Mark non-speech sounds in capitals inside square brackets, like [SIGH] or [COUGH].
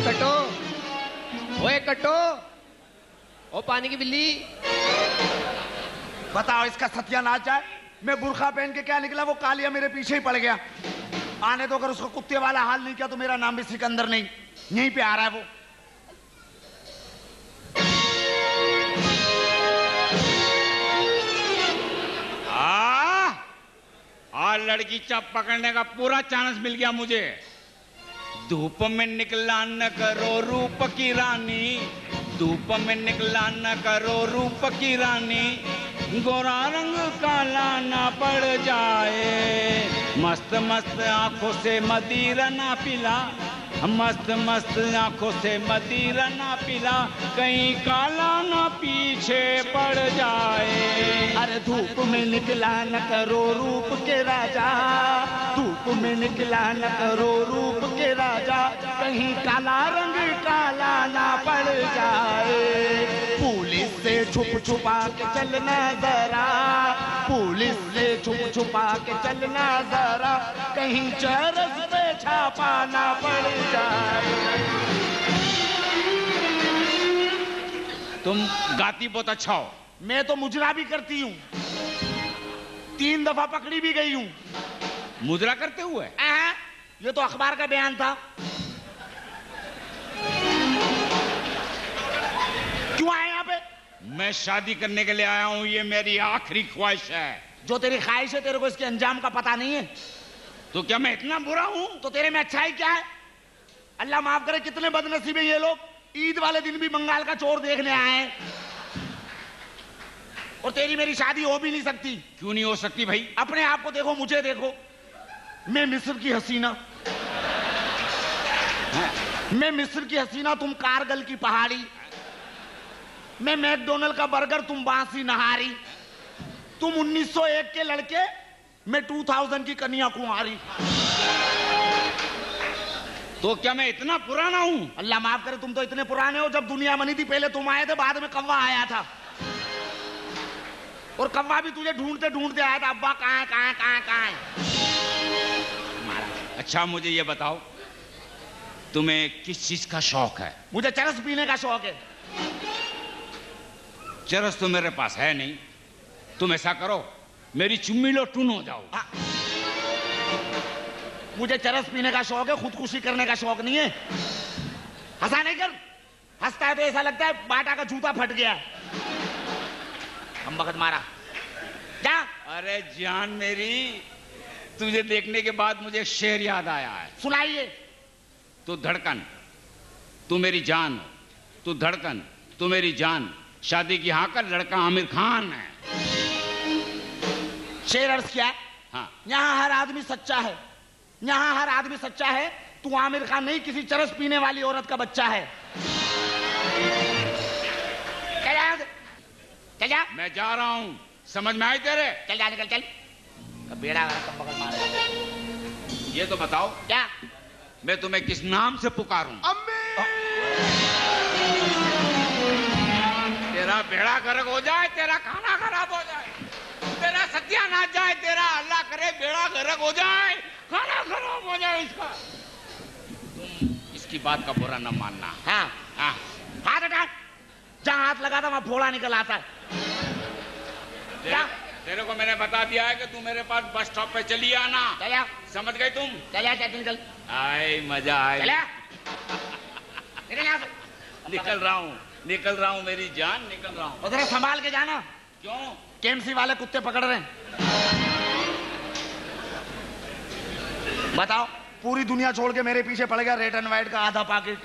कटो। ओ पानी की बिल्ली। बताओ इसका सत्यानाश है? मैं बुरखा पहन के क्या निकला? वो कालिया मेरे पीछे ही पड़ गया। आने तो अगर उसको कुत्ते वाला हाल नहीं किया तो मेरा नाम भी सिकंदर नहीं। यहीं पे आ रहा है वो। आ? आ लड़की चप पकड़ने का पूरा चांस मिल गया मुझे। धूप में निकला न करो रूप की रानी। धूप में निकला न करो रूप की रानी। गोरा रंग काला ना पड़ जाए। मस्त मस्त आँखों से मदीरा ना पिला। मस्त मस्त आँखों से मदीरा ना पिला। कहीं काला ना पीछे पड़ जाए। अरे धूप में निकला न करो रूप के राजा। धूप में निकला न करो रूप के राजा। कहीं काला रंग काला ना पड़ जाए। पुलिस से छुप छुपा के चलना जरा। पुलिस से छुप छुपा के चलना जरा। कहीं चरस पे छापा ना पड़ जाए। तुम गाती बहुत अच्छा हो। मैं तो मुजरा भी करती हूँ। तीन दफ़ा पकड़ी भी गई हूँ। मुद्रा करते हुए। ये तो अखबार का बयान था। क्यों आए यहाँ पे? मैं शादी करने के लिए आया हूँ ये मेरी आखिरी ख्वाहिश है। जो तेरी ख्वाहिश है तेरे को इसके अंजाम का पता नहीं है। तो क्या मैं इतना बुरा हूँ? तो तेरे में अच्छाई क्या है? अल्लाह माफ़ करे कितने बदनसीब है ये लोग ईद वाले दिन भी बंगाल का चोर देखने आए हैं। और तेरी मेरी शादी हो भी नहीं सकती। क्यों नहीं हो सकती भाई? अपने आप को देखो मुझे देखो। मैं मिस्र की हसीना। मैं मिस्र की हसीना तुम कारगल की पहाड़ी। मैं मैकडोनल्ड का बर्गर तुम बांसी नहारी। तुम 1901 के लड़के मैं 2000 की कन्या कुमारी तो क्या मैं इतना पुराना हूँ? अल्लाह माफ़ करे तुम तो इतने पुराने हो। जब दुनिया बनी थी पहले तुम आए थे बाद में कौवा आया था। और कौवा भी तुझे ढूंढते ढूंढते आया था अब्बा कहाँ है कहाँ है कहाँ है कहाँ है? अच्छा मुझे ये बताओ तुम्हें किस चीज़ का शौक है? मुझे चरस पीने का शौक है। चरस तो मेरे पास है नहीं। तुम ऐसा करो मेरी चुम्मी लो टून हो जाओ। हाँ। मुझे चरस पीने का शौक है खुदकुशी करने का शौक नहीं है। हंसा नहीं कर। हंसता है तो ऐसा लगता है बाटा का जूता फट गया। हम वक्त मारा। क्या अरे जान मेरी तुझे देखने के बाद मुझे शेर याद आया है। सुनाइए। तू धड़कन। तू मेरी जान। तू धड़कन। तू मेरी जान। शादी की हाँ कर लड़का आमिर खान है। शेर अर्ज़ क्या? हाँ। यहाँ हर आदमी सच्चा है। यहाँ हर आदमी सच्चा है। तू आमिर खान नहीं किसी चरस पीने वाली औरत का बच्चा है। चल जा चल जा। मैं जा रहा हूँ। समझ में आई तेरे? चल जा निकल चल। कब बेड़ा कब बगल मारे ये तो बताओ। क्या? मैं तुम्हें किस नाम से पुकारूं? तेरा बेड़ा गर्क हो जाए तेरा खाना खराब हो जाए तेरा सत्यानाश जाए तेरा अल्लाह करे बेड़ा गर्क हो जाए खाना खराब हो जाए इसका। तुम इसकी बात का बुरा न मानना। हाँ। हाँ। हाथ हटा जहाँ हाथ लगा था वहाँ फोड़ा निकल आता। है तेरे, को मैंने बता दिया है कि तू मेरे पास बस स्टॉप पे चली आना। चल। समझ गई तुम? चल चल निकल आए मज़ा आए। चल। निकल [LAUGHS] यहाँ से। निकल रहा हूँ निकल रहा हूँ मेरी जान निकल रहा हूँ। उधर संभाल के जाना। क्यों? केएमसी वाले कुत्ते पकड़ रहे हैं। बताओ पूरी दुनिया छोड़ के मेरे पीछे पड़ गया रेड एंड व्हाइट का आधा पैकेट